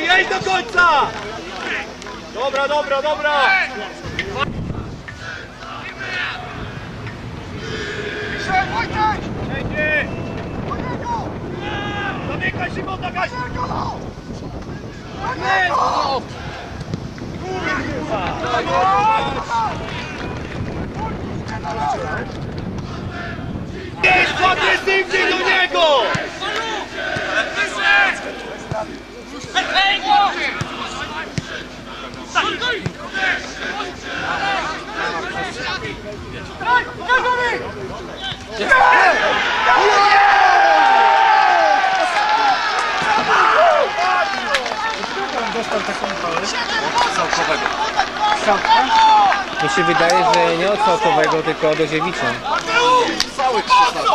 Dobrze, jedź do końca! Dobra, dobra, dobra! Przejdzie! Zamykaj Szymon, na gazie! Jest agresywnie do niego! Dostał taką falę całkowego. Mi się wydaje, że nie od całkowego, tylko od Oziewicza. Cały 13.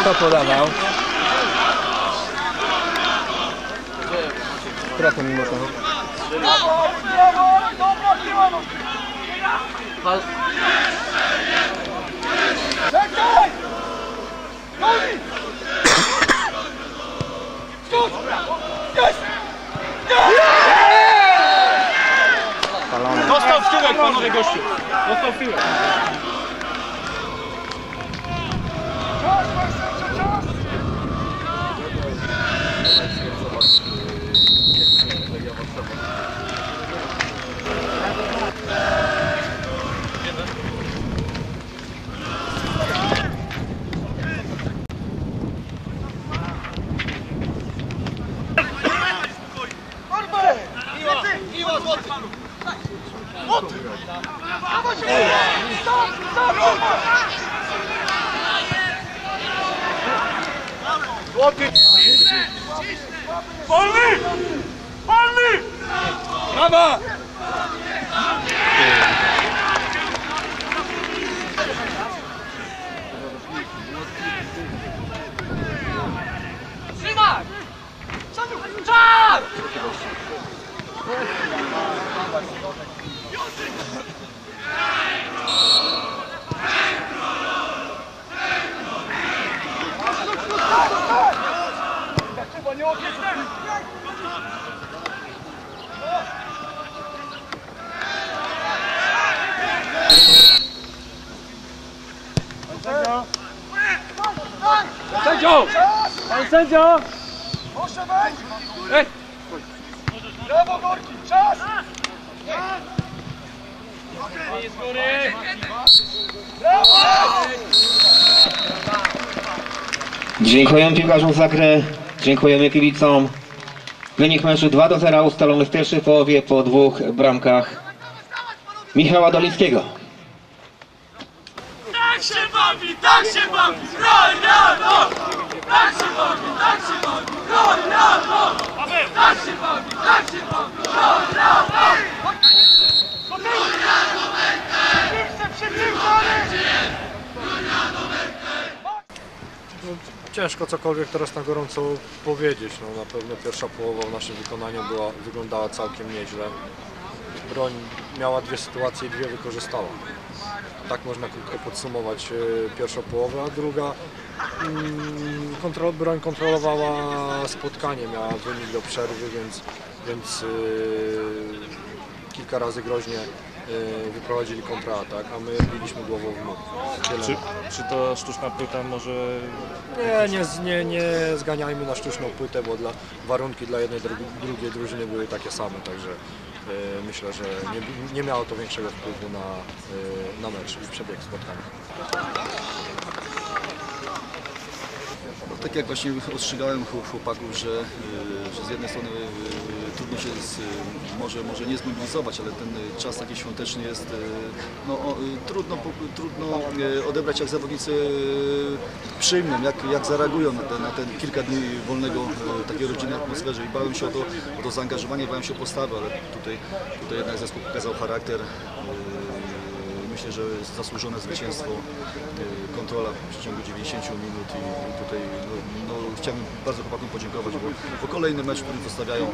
Kto podawał? Która to minuta? Dostał w tyłek, panowie gościu! Dostał w 빨리! 빨리! 가봐! 실마! 점! 점! Sędzio! Pan sędzio! Proszę wejść! Ej! Brawo Gorki, czas! Z góry! Dziękujemy piłkarzom za grę, dziękujemy kibicom. Wynik meczu 2 do 0 ustalony w pierwszej połowie po dwóch bramkach Michała Dolińskiego. Tak się bawi, tak się bawi! Rojano! Tak się bawi, tak się bawi! Rojano! Tak się bawi, tak się bawi! Rojano! Ciężko cokolwiek teraz na gorąco powiedzieć. No, na pewno pierwsza połowa w naszym wykonaniu była, wyglądała całkiem nieźle. Broń miała dwie sytuacje i dwie wykorzystała. Tak można krótko podsumować e, pierwszą połowę, a druga mm, kontrol, broń kontrolowała spotkanie, miała wynik do przerwy, więc, więc e, kilka razy groźnie wyprowadzili kontratak, a my biliśmy głową w mur. Tyle. Czy, czy to sztuczna płyta może Nie, nie, z- nie, nie zganiajmy na sztuczną płytę, bo dla, warunki dla jednej, dru- drugiej drużyny były takie same, także e, myślę, że nie, nie miało to większego wpływu na, e, na mecz i przebieg spotkania. Tak jak właśnie ostrzegałem chłop- chłopaków, że, y, że z jednej strony y, trudno trudno się z, może, może nie zmobilizować, ale ten y, czas taki świąteczny jest, y, no, y, trudno, trudno y, odebrać jak zawodnicy y, przyjmą, jak, jak zareagują na te, na te kilka dni wolnego, y, takiej rodzinnej atmosferze i bałem się o to, o to zaangażowanie, bałem się o postawę, ale tutaj, tutaj jednak zespół pokazał charakter. Myślę, że zasłużone zwycięstwo, y, kontrola w przeciągu 90 minut i tutaj no, no, chciałbym bardzo chłopakom podziękować, bo, bo kolejny mecz, w którym zostawiają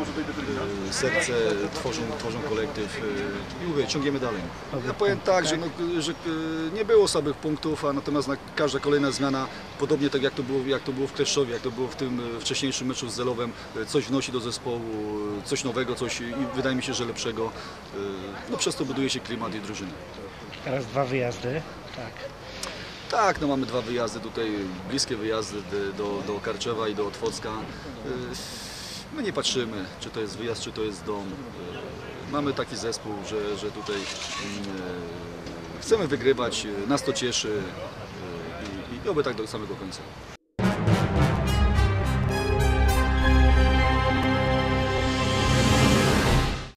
y, serce, tworzą, tworzą kolektyw y, i mówię, ciągniemy dalej. Ja powiem tak, że, no, że nie było słabych punktów, a natomiast na każda kolejna zmiana, podobnie tak jak to było, jak to było w Kleszczowie, jak to było w tym wcześniejszym meczu z Zelowem, coś wnosi do zespołu, coś nowego, coś i wydaje mi się, że lepszego. No przez to buduje się klimat i drużyny. Teraz dwa wyjazdy. Tak. Tak, no mamy dwa wyjazdy tutaj, bliskie wyjazdy do, do, Karczewa i do Otwocka. Y, My nie patrzymy, czy to jest wyjazd, czy to jest dom. Y, Mamy taki zespół, że, że tutaj y, chcemy wygrywać, nas to cieszy i, i oby tak do samego końca.